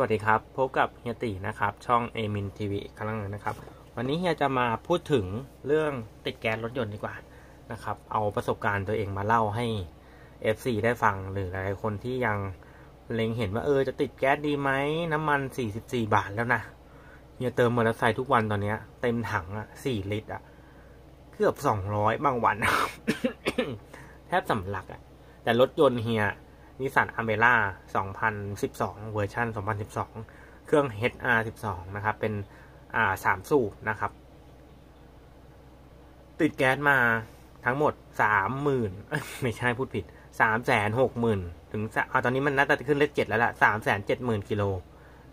วัสดีครับ พบกับเฮียตีนะครับ ช่องเอมินทีวีอีกครั้งหนึงนะครับ วันนี้เฮียจะมาพูดถึงเรื่องติดแก๊สรถยนต์ดีกว่านะครับ เอาประสบการณ์ตัวเองมาเล่าให้ FC ได้ฟังหรือหลายๆคนที่ยังเล็งเห็นว่าเออจะติดแก๊สดีไหมน้ำมัน 44 บาทแล้วนะเฮียเติมมอเตอร์ไซค์ทุกวันตอนนี้เต็มถังอะ4ลิตรอะเกือบ 200 บางวัน แทบสำลักอะแต่รถยนต์เฮีย Nissan Almera 2012 เวอร์ชัน2012 เครื่อง HR12 นะครับ เป็นอ่าสามสูบนะครับ ติดแก๊สมาทั้งหมด30,000ไม่ใช่พูดผิด360,000ถึงอ่าตอนนี้มันน่าจะขึ้นเลขเจ็ดแล้วล่ะ370,000กิโล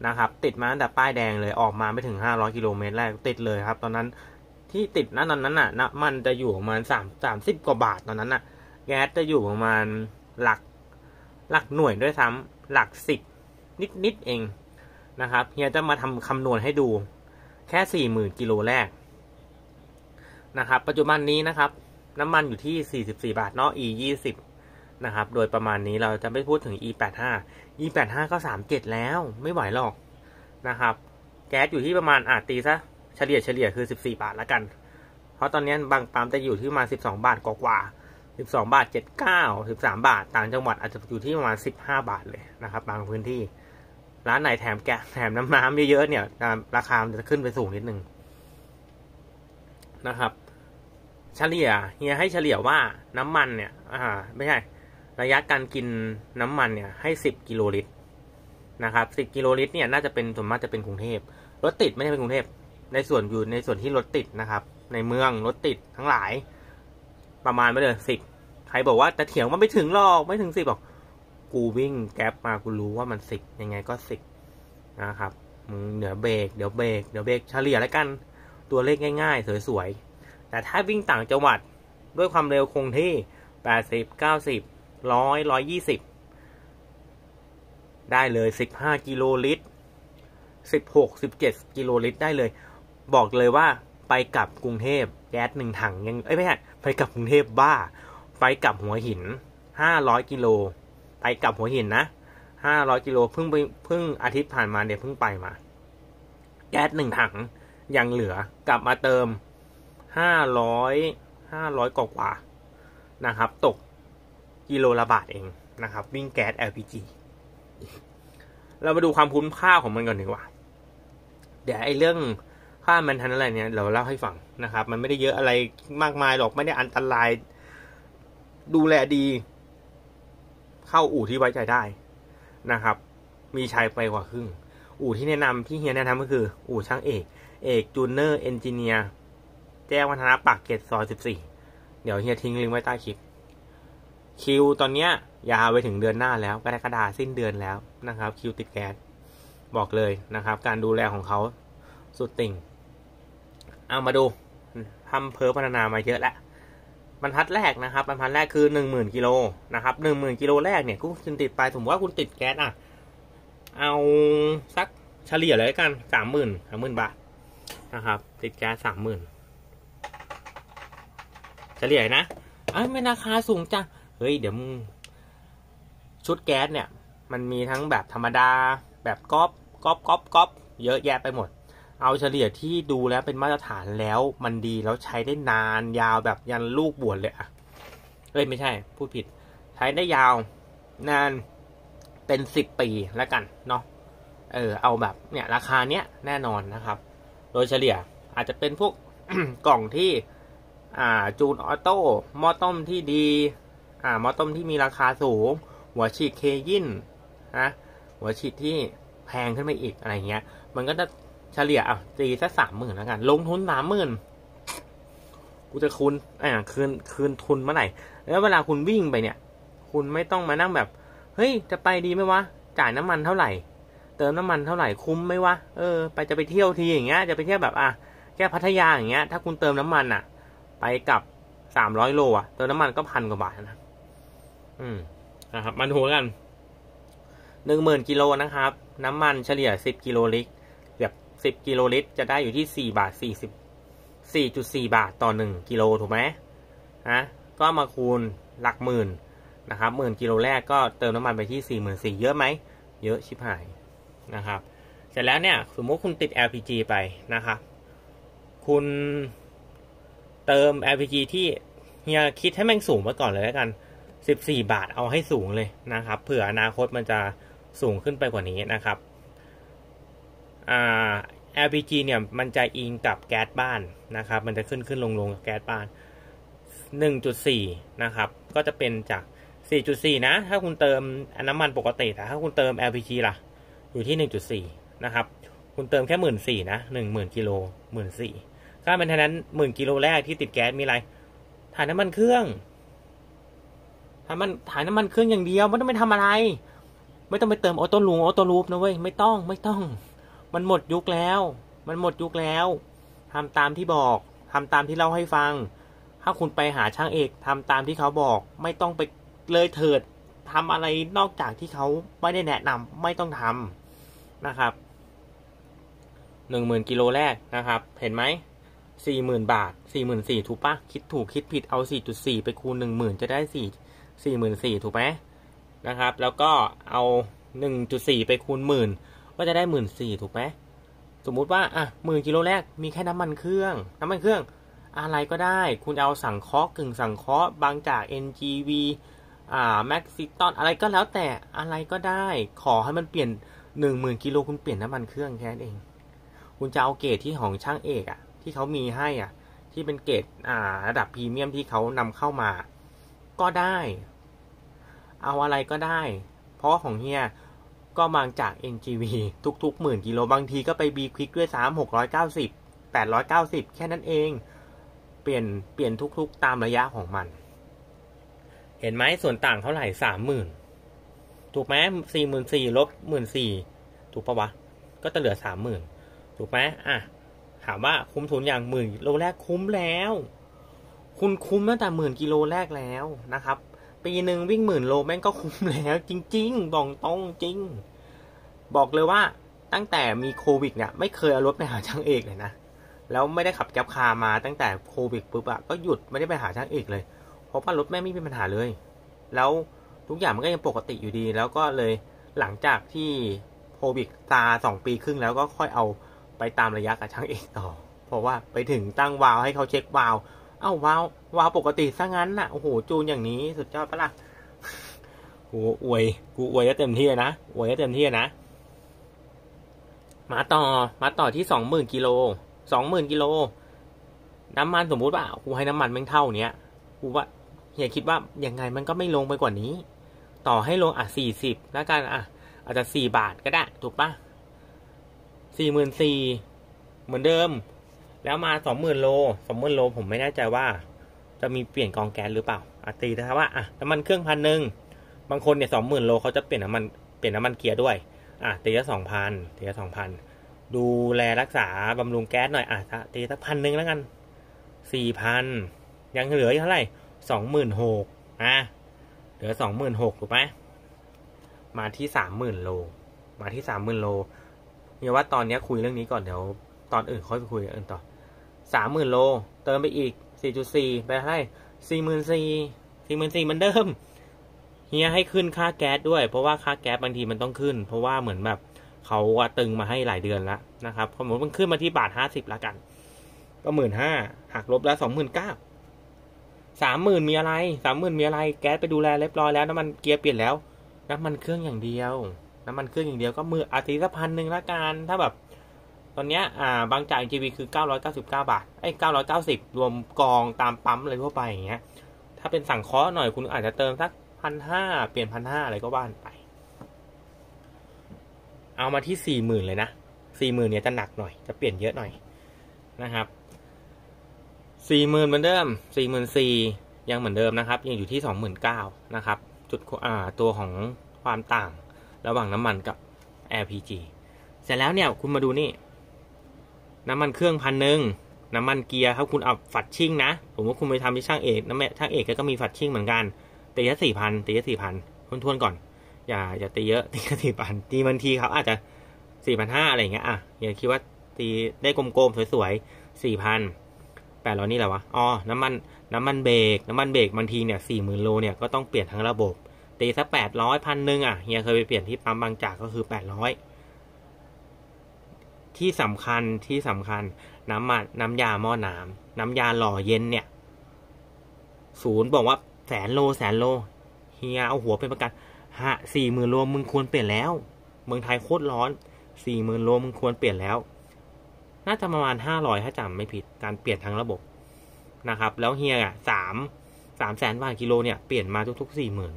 นะครับ ติดมาตั้งแต่ป้ายแดงเลยออกมาไม่ถึง500กิโลเมตรแรกติดเลยครับ ตอนนั้นที่ติดนะตอนนั้นน่ะนะมันจะอยู่ประมาณ3 30กว่าบาทตอนนั้นน่ะ แก๊สจะอยู่ประมาณหลัก หลักหน่วยด้วยซ้ำหลักสิบนิดนิดเองนะครับเฮียจะมาทำคำนวณให้ดูแค่สี่หมื่นกิโลแรกนะครับ ปัจจุบันนี้นะครับ น้ำมันอยู่ที่สี่สิบสี่บาทเนาะ e ยี่สิบนะครับ โดยประมาณนี้เราจะไม่พูดถึง e แปดห้า e แปดห้าก็สามเจ็ดแล้วไม่ไหวหรอกนะครับ แก๊สอยู่ที่ประมาณอาจตีซะเฉลี่ยเฉลี่ยคือสิบสี่บาทแล้วกัน เพราะตอนนี้บางปั๊มจะอยู่ที่ประมาณสิบสองบาทกว่าๆ สิบสองบาทเจ็ดเก้าสิบสามบาท ต่างจังหวัดอาจจะอยู่ที่ประมาณสิบห้าบาทเลยนะครับ บางพื้นที่ ร้านไหนแถมแกะแถมน้ำน้ำเยอะๆเนี่ย ราคามจะขึ้นไปสูงนิดนึงนะครับ เฉลี่ยเฮียให้เฉลี่ยว่าน้ำมันเนี่ย อ่า ไม่ใช่ ระยะการกินน้ำมันเนี่ย ให้สิบกิโลลิตรนะครับสิบกิโลลิตรเนี่ยน่าจะเป็นส่วนมากจะเป็นกรุงเทพรถติดไม่ใช่เป็นกรุงเทพในส่วนอยู่ในส่วนที่รถติดนะครับ ในเมืองรถติดทั้งหลาย ประมาณไม่เลยสิบใครบอกว่าจะเถียงว่าไม่ถึงหรอกไม่ถึงสิบบอกกูวิ่งแก๊ปมากูรู้ว่ามันสิบยังไงก็สิบนะครับมึงเดี๋ยวเบรกเดี๋ยวเบรกเดี๋ยวเบรกเฉลี่ยแล้วกันตัวเลขง่ายๆ สวยๆ แต่ถ้าวิ่งต่างจังหวัดด้วยความเร็วคงที่แปดสิบเก้าสิบร้อยร้อยยี่สิบได้เลยสิบห้ากิโลลิตรสิบหกสิบเจ็ดกิโลลิตรได้เลย บอกเลยว่าไปกลับกรุงเทพ ก๊สหนึ่งถังยังเอ้ยไม่ใช่ไปกลับกรุงเทพบ้า ไปกลับหัวหินห้าร้อยกิโล ไปกลับหัวหินนะห้าร้อยกิโลเพิ่งไปเพิ่งอาทิตย์ผ่านมาเดี๋ยวเพิ่งไปมา แก๊สหนึ่งถังยังเหลือกลับมาเติมห้าร้อยห้าร้อยกว่านะครับ ตกกิโลละบาทเองนะครับ วิ่งแก๊ส LPG เรามาดูความคุ้มค่าของมันก่อนดีกว่า เดี๋ยวไอ้เรื่อง ค่ามันทันอะไรเนี่ยเราเล่าให้ฟังนะครับ มันไม่ได้เยอะอะไรมากมายหรอกไม่ได้อันตราย ดูแลดี เข้าอู่ที่ไว้ใจได้นะครับ มีชัยไปกว่าครึ่ง อู่ที่แนะนำที่เฮียแนะนำก็คือ อู่ช่างเอก เอก Junior Engineerแจ้งวัฒนะปากเกร็ดซอยสิบสี่เดี๋ยวเฮียทิ้งลิงก์ไว้ใต้คลิป คิวตอนเนี้ยยาวไปถึงเดือนหน้าแล้วกรกฎาสิ้นเดือนแล้วนะครับ คิวติดแก๊สบอกเลยนะครับ การดูแลของเขาสุดติ่ง เอามาดูทำเพิ่มพัฒนามาเยอะแล้วบรรทัดแรกนะครับบรรทัดแรกคือหนึ่งหมื่นกิโลนะครับหนึ่งหมื่นกิโลแรกเนี่ยคุณติดไปสมมติว่าคุณติดแก๊สอะ เอาสักเฉลี่ยเลยกันสามหมื่นสามหมื่นบาทนะครับ ติดแก๊สสามหมื่นเฉลี่ยนะอ้ไม่ราคาสูงจังเฮ้ยเดี๋ยวชุดแก๊สเนี่ย มันมีทั้งแบบธรรมดาแบบก๊อปก๊อปก๊อปก๊อปเยอะแยะไปหมด เอาเฉลี่ยที่ดูแล้วเป็นมาตรฐานแล้วมันดีแล้วใช้ได้นานยาวแบบยันลูกบวชเลยอะเอ้ยไม่ใช่ พูดผิด ใช้ได้ยาวนานเป็นสิบปีแล้วกันเนาะเออเอาแบบเนี่ยราคาเนี้ยแน่นอนนะครับ โดยเฉลี่ยอาจจะเป็นพวกกล่องที่อ่าจูนออโต้หม้อต้มที่ดีอ่าหม้อต้มที่มีราคาสูง หัวฉีดเคยินนะหัวฉีดที่แพงขึ้นไปอีกอะไรเงี้ย มันก็จะ เฉลี่ยอะตีสักสามหมื่นแล้วกัน ลงทุนสามหมื่นกูจะคืนอ่าคืนคืนทุนเมื่อไหร่ แล้วเวลาคุณวิ่งไปเนี่ย คุณไม่ต้องมานั่งแบบ เฮ้ย จะไปดีไหมวะ จ่ายน้ำมันเท่าไหร่ เติมน้ำมันเท่าไหร่คุ้มไหมวะ เออ ไปจะไปเที่ยวทีอย่างเงี้ย จะไปเที่ยวแบบอะแค่พัทยาอย่างเงี้ย ถ้าคุณเติมน้ำมันอะ ไปกับสามร้อยโลอะ เติมน้ำมันก็พันกว่าบาทนะ อืมนะครับมาดูกันหนึ่งหมื่นกิโลนะครับ น้ำมันเฉลี่ยสิบกิโลลิตร แบบสิบกิโลลิตร จะได้อยู่ที่สี่บาทสี่สิบสี่จุดสี่บาทต่อหนึ่งกิโลถูกไหมฮะก็มาคูณหลักหมื่นนะครับหมื่นกิโลแรกก็เติมน้ำมันไปที่สี่หมื่นสี่เยอะไหม เยอะชิบหายนะครับ เสร็จแล้วเนี่ยสมมติคุณติด LPG ไปนะครับ คุณเติม LPG ที่เฮียคิดให้แม่งสูงไว้ก่อนเลยแล้วกัน 14 บาทเอาให้สูงเลยนะครับ เผื่ออนาคตมันจะสูงขึ้นไปกว่านี้นะครับ LPG เนี่ยมันจะอิงกับแก๊สบ้านนะครับ มันจะขึ้นขึ้นลงลงกับแก๊สบ้าน 1.4 นะครับ ก็จะเป็นจาก 4.4 นะ ถ้าคุณเติมน้ำมันปกติแต่ถ้าคุณเติม LPG ล่ะ อยู่ที่ 1.4 นะครับ คุณเติมแค่หมื่นสี่นะหนึ่งหมื่นกิโลหมื่นสี่ค่าเป็นเท่านั้นหมื่นกิโลแรกที่ติดแก๊สมีอะไรถ่ายน้ำมันเครื่องถ่ายมันถ่ายน้ำมันเครื่องอย่างเดียวไม่ต้องไปทำอะไร ไม่ต้องไปเติมออโต้ลูออโต้ลูปนะเว้ยไม่ต้องไม่ต้อง มันหมดยุคแล้ว มันหมดยุคแล้วทำตามที่บอกทำตามที่เล่าให้ฟัง ถ้าคุณไปหาช่างเอกทำตามที่เขาบอก ไม่ต้องไปเลยเถิดทำอะไรนอกจากที่เขาไม่ได้แนะนำไม่ต้องทำนะครับหนึ่งหมื่นกิโลแรกนะครับ เห็นไหมสี่หมื่นบาทสี่หมื่นสี่ถูกปะคิดถูกคิดผิดเอาสี่จุดสี่ไปคูณหนึ่งหมื่นจะได้สี่สี่หมื่นสี่ถูกไหมนะครับ แล้วก็เอาหนึ่งจุดสี่ไปคูณหมื่น ก็จะได้หมื่นสี่ถูกไหมสมมุติว่าอะหมื่นกิโลแรกมีแค่น้ำมันเครื่อง น้ำมันเครื่อง อะไรก็ได้ คุณเอาสังเคราะห์กึ่งสังเคราะห์บางจาก NGV อ่าแม็กซิตอนอะไรก็แล้วแต่อะไรก็ได้ ขอให้มันเปลี่ยนหนึ่งหมื่นกิโลคุณเปลี่ยนน้ำมันเครื่องแค่นั้นเอง คุณจะเอาเกรดที่ของช่างเอกอะที่เขามีให้อะ ที่เป็นเกรดอ่าระดับพรีเมียมที่เขานำเข้ามา ก็ได้ เอาอะไรก็ได้ เพราะของเฮีย ก็มาจาก NGV ทุกๆหมื่นกิโลบางทีก็ไป B Quick ด้วยซ้ำหกร้อยเก้าสิบแปดร้อยเก้าสิบแค่นั้นเอง เปลี่ยนเปลี่ยนทุกๆ ตามระยะของมัน เห็นไหมส่วนต่างเท่าไหร่สามหมื่นถูกไหมสี่หมื่นสี่ลบหมื่นสี่ถูกปะวะ ก็จะเหลือสามหมื่นถูกไหมอะ ถามว่าคุ้มทุนอย่างหมื่นโลแรกคุ้มแล้ว คุณคุ้มตั้งแต่หมื่นกิโลแรกแล้วนะครับ ปีหนึ่งวิ่งหมื่นโลแม่งก็คุ้มแล้วจริง ๆบอกตรงจริง บอกเลยว่าตั้งแต่มีโควิดเนี่ย ไม่เคยเอารถไปหาช่างเอกเลยนะ แล้วไม่ได้ขับแก๊ปคามาตั้งแต่โควิดปุ๊บอะก็หยุดไม่ได้ไปหาช่างเอกเลย เพราะว่ารถแม่ไม่มีปัญหาเลย แล้วทุกอย่างมันก็ยังปกติอยู่ดี แล้วก็เลยหลังจากที่โควิดซาสองปีครึ่งแล้วก็ค่อยเอาไปตามระยะกับช่างเอกต่อ เพราะว่าไปถึงตั้งวาล์วให้เขาเช็ควาล์ว เอ้าวาววาวปกติซะงั้นน่ะโอ้โหจูนอย่างนี้สุดยอดปะล่ะกูอวย กูอวยก็เต็มที่นะอวยก็เต็มที่นะมาต่อมาต่อที่สองหมื่นกิโลสองหมื่นกิโลน้ำมันสมมุติว่ากูให้น้ำมันแม่งเท่าเนี้ยกูว่าเฮียคิดว่ายังไงมันก็ไม่ลงไปกว่านี้ ต่อให้ลงอะสี่สิบแล้วกันอะ อาจจะสี่บาทก็ได้ ถูกปะสี่หมื่นสี่เหมือนเดิม แล้วมาสองหมื่นโลสองหมื่นโลผมไม่แน่ใจว่า จะมีเปลี่ยนกองแก๊สหรือเปล่าอาตีนะครับว่าอะน้ำมันเครื่องพันหนึ่งบางคนเนี่ยสองหมื่นโลเขาจะเปลี่ยนน้ำมันเปลี่ยนน้ำมันเกียร์ด้วยอะตีละสองพันตีละสองพันดูแลรักษาบำรุงแก๊สหน่อยอะตีสักพันหนึ่งแล้วกันสี่พันยังเหลือเท่าไหร่สองหมื่นหกอะเหลือสองหมื่นหกถูกไหมมาที่สามหมื่นโล มาที่สามหมื่นโลเนี่ยว่าตอนนี้คุยเรื่องนี้ก่อนเดี๋ยวตอนอื่นค่อยไปคุยอื่นต่อ สามหมื่นโล เติมไปอีกสี่จุดสี่ไปให้สี่หมื่นสี่สี่หมื่นสี่เหมือนเดิมเฮียให้ขึ้นค่าแก๊สด้วย เพราะว่าค่าแก๊สบางทีมันต้องขึ้น เพราะว่าเหมือนแบบเขาตึงมาให้หลายเดือนแล้วนะครับพอมันขึ้นมาที่บาทห้าสิบละกัน ก็หมื่นห้าหักลบแล้วสองหมื่นเก้าสามหมื่นมีอะไรสามหมื่นมีอะไร แก๊สไปดูแลเรียบร้อยแล้วน้ำมันเกียร์เปลี่ยนแล้วน้ำมันเครื่องอย่างเดียวน้ำมันเครื่องอย่างเดียวก็มืออาทิตย์ละพันหนึ่งละกันถ้าแบบ ตอนนี้อ่าบางจ่าย GV คือเก้าร้อยเก้าสิบเก้าบาทไอ้เก้าร้อยเก้าสิบรวมกองตามปั๊มอะไรทั่วไปอย่างเงี้ย ถ้าเป็นสั่งเคาะหน่อยคุณอาจจะเติมสักพันห้าเปลี่ยนพันห้าอะไรก็ว่านไป เอามาที่สี่หมื่นเลยนะสี่หมื่นเนี่ยจะหนักหน่อยจะเปลี่ยนเยอะหน่อยนะครับสี่หมื่นเหมือนเดิมสี่หมื่นสี่ยังเหมือนเดิมนะครับ ยังอยู่ที่สองหมื่นเก้านะครับ จุดอ่าตัวของความต่างระหว่างน้ำมันกับ LPG เสร็จแล้วเนี่ยคุณมาดูนี่ น้ำมันเครื่องพันหนึ่งน้ำมันเกียร์ครับคุณเอาฝัดชิ่งนะผมว่าคุณไปทำที่ช่างเอกน้ำแม่ช่างเอกก็มีฝัดชิ่งเหมือนกันตีแค่สี่พันตีแค่สี่พันทวนๆก่อน อย่าอย่าตีเยอะตีแค่สี่พันตีบางทีเขาอาจจะสี่พันห้าอะไรเงี้ยอะอย่าคิดว่าตีได้กลมๆสวยๆสี่พันแปดร้อยนี่แหละวะอ๋อน้ำมันน้ำมันเบรกน้ำมันเบรกบางทีเนี่ยสี่หมื่นโลเนี่ยก็ต้องเปลี่ยนทั้งระบบตีสักแปดร้อยพันหนึ่งอะเฮียเคยไปเปลี่ยนที่ปั๊มบางจากก็คือแปดร้อย ที่สำคัญที่สำคัญ น้ำมันน้ำยาหม้อน้ำน้ำยาหล่อเย็นเนี่ย ศูนย์บอกว่าแสนโลแสนโลเฮียเอาหัวเป็นประกันฮะสี่หมื่นโลมึงควรเปลี่ยนแล้ว เมืองไทยโคตรร้อนสี่หมื่นโลมึงควรเปลี่ยนแล้ว น่าจะประมาณห้าร้อยถ้าจำไม่ผิดการเปลี่ยนทั้งระบบนะครับ แล้วเฮียอะสามสามแสนบาทกิโลเนี่ยเปลี่ยนมาทุกๆสี่หมื่น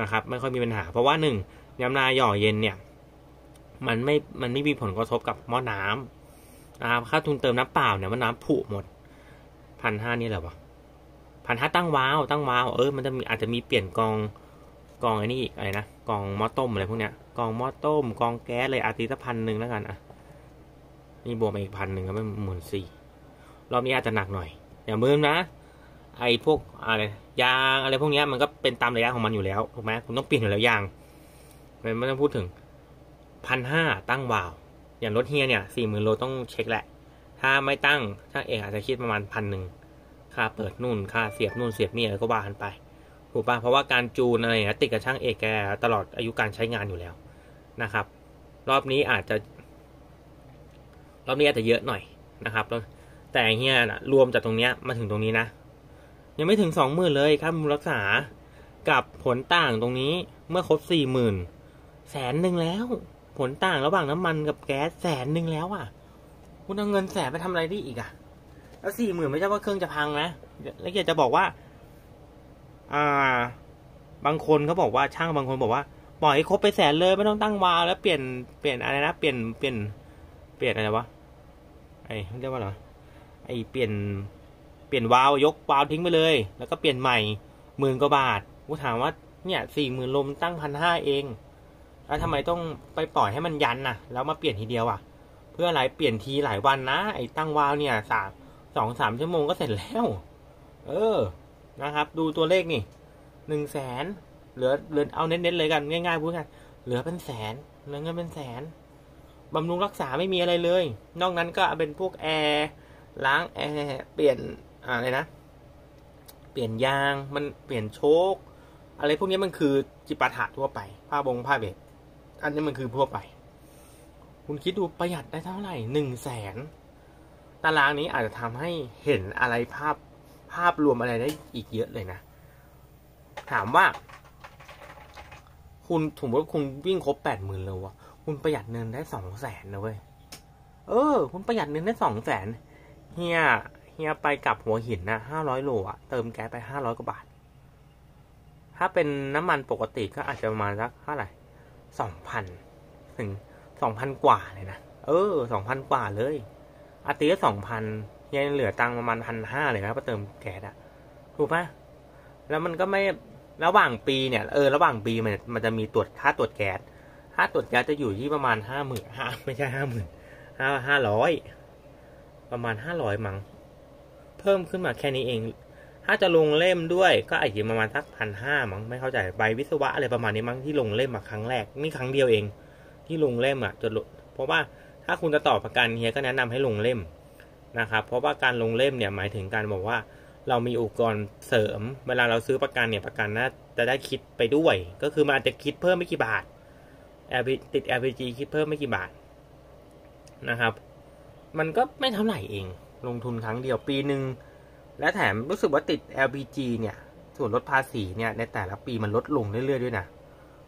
นะครับ ไม่ค่อยมีปัญหา เพราะว่าหนึ่งยำนาหย่อเย็นเนี่ย มันไม่มันไม่มีผลกระทบกับหม้อน้ำนะครับค่าทุนเติมน้ำเปล่าเนี่ยมันน้ำผุหมดพันห้านี่แหละวะพันห้าตั้งวาล์วตั้งวาล์วเออมันจะมีอาจจะมีเปลี่ยนกองกองไอ้นี่อีกอะไรนะกองหม้อต้มอะไรพวกเนี้ยกองหม้อต้มกองแก๊สเลยอาทิตย์ละพันหนึ่งแล้วกันอะนี่บวกมาอีกพันหนึ่งก็เป็นหมื่นสี่รอบนี้อาจจะหนักหน่อย อย่าลืมนะ ไอ้พวกอะไรยางอะไรพวกเนี้ยมันก็เป็นตามระยะของมันอยู่แล้วถูกไหมคุณต้องเปลี่ยนอยู่แล้วยางไม่ต้องพูดถึง พันห้าตั้งวาวอย่างรถเฮียเนี่ยสี่หมื่นโลต้องเช็คแหละ ถ้าไม่ตั้งช่างเอกอาจจะคิดประมาณพันหนึ่งค่าเปิดนู่นค่าเสียบนู่นเสียบนี่อะไรก็ว่ากันไปถูกปะเพราะว่าการจูนอะไรเนี่ยติดกับช่างเอกแกตลอดอายุการใช้งานอยู่แล้วนะครับ รอบนี้อาจจะ รอบนี้อาจจะเยอะหน่อยนะครับ แต่เฮียนะรวมจากตรงเนี้ยมาถึงตรงนี้นะ ยังไม่ถึงสองหมื่นเลยค่าบำรุงรักษากับผลต่างตรงนี้เมื่อครบสี่หมื่นแสนหนึ่งแล้ว ผลต่างระหว่างน้ำมันกับแก๊สแสนหนึ่งแล้วอะ คุณเอาเงินแสนไปทำอะไรได้อีกอะ แล้วสี่หมื่นไม่ใช่ว่าเครื่องจะพังนะ แล้วอยากจะบอกว่า อ่า บางคนเขาบอกว่าช่างบางคนบอกว่าปล่อยครบไปแสนเลยไม่ต้องตั้งวาวแล้วเปลี่ยนเปลี่ยนอะไรนะเปลี่ยนเปลี่ยนเปลี่ยนอะไรวะไอ้เรียกว่าอะไรไอ้เปลี่ยนเปลี่ยนวาวยกวาวทิ้งไปเลย แล้วก็เปลี่ยนใหม่หมื่นกว่าบาทกูถามว่าเนี่ยสี่หมื่นลมตั้งพันห้าเอง แล้วทำไมต้องไปปล่อยให้มันยันน่ะแล้วมาเปลี่ยนทีเดียวอะ เพื่ออะไรเปลี่ยนทีหลายวันนะไอ้ตั้งวาวเนี่ยสามสองสามชั่วโมงก็เสร็จแล้ว เออนะครับ ดูตัวเลขนี่หนึ่งแสนเหลือเหลือเอาเน้นๆเลยกันง่ายๆพูดกันเหลือเป็นแสนเหลือเงินเป็นแสนบำรุงรักษาไม่มีอะไรเลย นอกนั้นก็เป็นพวกแอร์ล้างแอร์เปลี่ยนอะไรนะ เปลี่ยนยางมันเปลี่ยนโชค อะไรพวกนี้มันคือจิปาถะทั่วไป ผ้าบงผ้าเบด อันนี้มันคือทั่วไป คุณคิดดูประหยัดได้เท่าไหร่หนึ่งแสนตารางนี้อาจจะทำให้เห็นอะไรภาพภาพรวมอะไรได้อีกเยอะเลยนะ ถามว่า คุณสมมติว่าคุณวิ่งครบแปดหมื่นเลยวะคุณประหยัดเงินได้สองแสนนะเว้ยเออ คุณประหยัดเงินได้สองแสนเฮียเฮียไปกับหัวหินนะห้าร้อยโลอะเติมแก๊สไปห้าร้อยกว่าบาท ถ้าเป็นน้ำมันปกติก็อาจจะประมาณสักเท่าไหร่ สองพันถึงสองพันกว่าเลยนะ เออสองพันกว่าเลยอาทิตย์สองพันยังเหลือตังประมาณพันห้าเลยครับเติมแก๊สอะถูกปะแล้วมันก็ไม่ระหว่างปีเนี่ยเออระหว่างปีมันมันจะมีตรวจค่าตรวจแก๊สค่าตรวจแก๊สจะอยู่ที่ประมาณห้าหมื่นห้าไม่ใช่ห้าหมื่นห้าห้าร้อยประมาณห้าร้อยมั้งเพิ่มขึ้นมาแค่นี้เอง ถ้าจะลงเล่มด้วยก็อาจจะประมาณสักพันห้ามั้งไม่เข้าใจใบวิศวะอะไรประมาณนี้มั้งที่ลงเล่มมาครั้งแรกนี่ครั้งเดียวเอง ที่ลงเล่มอะจะเพราะว่าถ้าคุณจะต่อประกันเฮียก็แนะนำให้ลงเล่มนะครับเพราะว่าการลงเล่มเนี่ยหมายถึงการบอกว่า เรามีอุปกรณ์เสริม เวลาเราซื้อประกันเนี่ยประกันน่าจะได้คิดไปด้วย ก็คือมันอาจจะคิดเพิ่มไม่กี่บาทติด LPG คิดเพิ่มไม่กี่บาทนะครับ มันก็ไม่เท่าไหร่เอง ลงทุนครั้งเดียวปีหนึ่ง และแถมรู้สึกว่าติด LPG เนี่ย ส่วนลดภาษีเนี่ย ในแต่ละปีมันลดลงเรื่อยๆด้วยนะ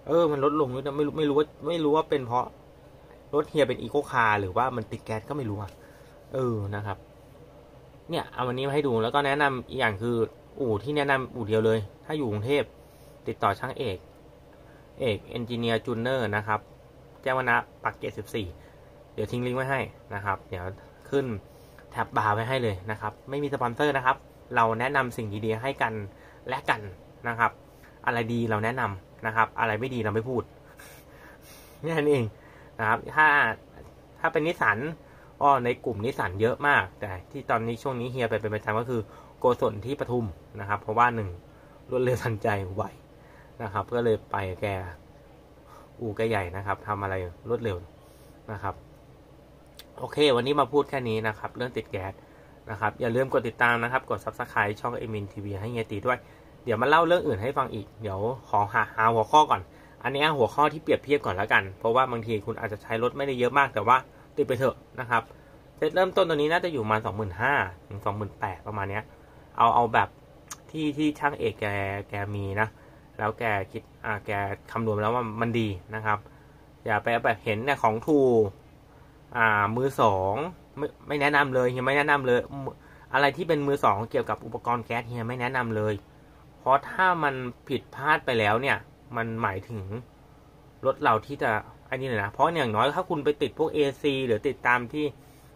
เออ มันลดลงด้วยนะไม่รู้ไม่รู้ว่าไม่รู้ว่าเป็นเพราะรถเฮียเป็นอีโคคาร์หรือว่ามันติดแก๊สก็ไม่รู้อะ เออ นะครับ เนี่ย เอาวันนี้มาให้ดูแล้วก็แนะนำอีกอย่างคือ อู่ที่แนะนำอู่เดียวเลย ถ้าอยู่กรุงเทพติดต่อช่างเอก เอก Engineer Junior นะครับ แจ้งวัฒนะปากเกร็ดสิบสี่เดี๋ยวทิ้งลิงก์ไว้ให้นะครับ เดี๋ยวขึ้น tab bar ไว้ให้เลยนะครับ ไม่มีสปอนเซอร์นะครับ เราแนะนำสิ่งดีๆให้กันและกันนะครับ อะไรดีเราแนะนำนะครับ อะไรไม่ดีเราไม่พูดนี่นั่นเองนะครับ ถ้าถ้าเป็นนิสันก็ในกลุ่มนิสันเยอะมาก แต่ที่ตอนนี้ช่วงนี้เฮียไปเป็นประจำก็คือโกศลที่ปทุมนะครับ เพราะว่าหนึ่งรวดเร็วทันใจไวนะครับ ก็เลยไปแกอู่แกใหญ่นะครับทำอะไรรวดเร็วนะครับ โอเค วันนี้มาพูดแค่นี้นะครับ เรื่องติดแก๊สนะครับ อย่าลืมกดติดตามนะครับ กด subscribe ช่องเอมินทีวีให้เฮียตีด้วย เดี๋ยวมาเล่าเรื่องอื่นให้ฟังอีก เดี๋ยวขอหาหาหัวข้อก่อน อันนี้หัวข้อที่เปรียบเทียบก่อนแล้วกัน เพราะว่าบางทีคุณอาจจะใช้รถไม่ได้เยอะมาก แต่ว่าติดไปเถอะนะครับเซตเริ่มต้นตัวนี้น่าจะอยู่มาสองหมื่นห้าถึงสองหมื่นแปดประมาณเนี้ย เอาเอาแบบที่ที่ช่างเอกแกแกมีนะ แล้วแกคิดอ่าแกคำนวณแล้วว่ามันดีนะครับ อย่าไปแบบเห็นเนี่ยของทู อ่ามือสองไม่ไม่แนะนำเลยเฮียไม่แนะนำเลย อะไรที่เป็นมือสองเกี่ยวกับอุปกรณ์แก๊สเฮียไม่แนะนำเลย เพราะถ้ามันผิดพลาดไปแล้วเนี่ย มันหมายถึงรถเราที่จะอันนี้เลยนะ เพราะอย่างน้อยถ้าคุณไปติดพวก AC หรือติดตามที่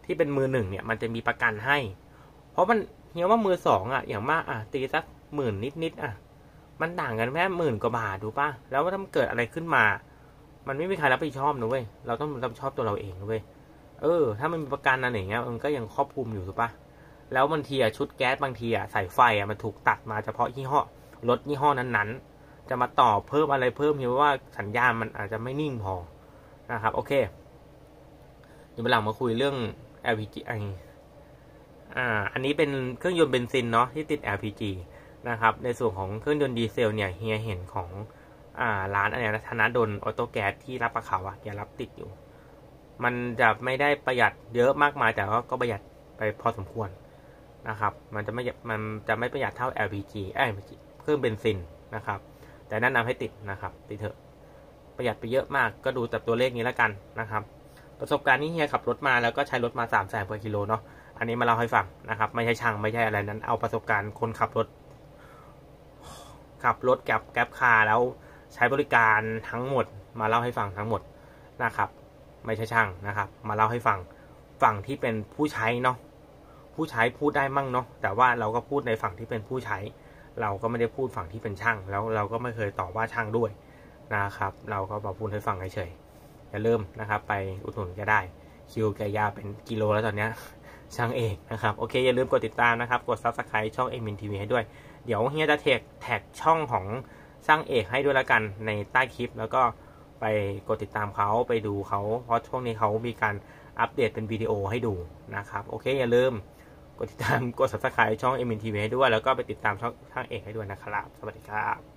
ที่เป็นมือหนึ่งเนี่ย มันจะมีประกันให้ เพราะมันเฮียว่ามือสองอะอย่างมากอะตีสักหมื่นนิดนิดอะมันต่างกันแค่หมื่นกว่าบาทดูป่ะ แล้วถ้ามันเกิดอะไรขึ้นมา มันไม่มีใครรับผิดชอบนะเว้ย เราต้องรับผิดชอบตัวเราเองนะเว้ย เออ ถ้ามันมีประกันอะไรอย่างเงี้ยมันก็ยังครอบคลุมอยู่ถูกป่ะแล้วบางทีอะชุดแก๊สบางทีอะสายไฟอะมันถูกตัดมาเฉพาะยี่ห้อรถยี่ห้อนั้นๆ จะมาต่อเพิ่มอะไรเพิ่มเฮียว่าสัญญาณมันอาจจะไม่นิ่งพอนะครับ โอเคเดี๋ยวหลังมาคุยเรื่อง LPG อ่า อันนี้เป็นเครื่องยนต์เบนซินเนาะที่ติด LPG นะครับ ในส่วนของเครื่องยนต์ดีเซลเนี่ยเฮียเห็นของอ่าร้านอะไรนะธนาดลออโตแก๊สที่รับประเขาอะอย่ารับติดอยู่ มันจะไม่ได้ประหยัดเยอะมากมายแต่ก็ประหยัดไปพอสมควรนะครับ มันจะไม่ มันจะไม่ประหยัดเท่า LPG เอ้ยเครื่องเบนซินนะครับ แต่แนะนำให้ติดนะครับติดเถอะ ประหยัดไปเยอะมากก็ดูแต่ตัวเลขนี้แล้วกันนะครับ ประสบการณ์นี้เฮียขับรถมาแล้วก็ใช้รถมา3ามแสนกว่ากิโลเนาะ อันนี้มาเล่าให้ฟังนะครับ ไม่ใช่ช่างไม่ใช่อะไรนั้น เอาประสบการณ์คนขับรถ ขับรถแกับแก๊ปคาร์แล้วใช้บริการทั้งหมดมาเล่าให้ฟังทั้งหมดนะครับ ไม่ใช่ช่างนะครับ มาเล่าให้ฟังฝั่งที่เป็นผู้ใช้เนาะผู้ใช้พูดได้มั่งเนาะแต่ว่าเราก็พูดในฝั่งที่เป็นผู้ใช้ เราก็ไม่ได้พูดฝั่งที่เป็นช่าง แล้วเราก็ไม่เคยตอบว่าช่างด้วยนะครับ เราก็มาพูดให้ฟังเฉยๆอย่าลืมนะครับ ไปอุดหนุนก็ได้คิวแกยาเป็นกิโลแล้วตอนนี้ช่างเอกนะครับโอเค อย่าลืมกดติดตามนะครับ กดซับสไคร b ์ช่องเอ็มินทีวีให้ด้วย เดี๋ยวเฮียจะแท็กแท็กช่องของช่างเอกให้ด้วยละกันในใต้คลิป แล้วก็ ไปกดติดตามเขาไปดูเขาเพราะช่วงนี้เขามีการอัปเดตเป็นวิดีโอให้ดูนะครับโอเคอย่าลืมกดติดตามกด subscribe ช่อง m อ็มทีวีด้วย แล้วก็ไปติดตามช่องช่างเอกให้ด้วยนะครับ สวัสดีครับ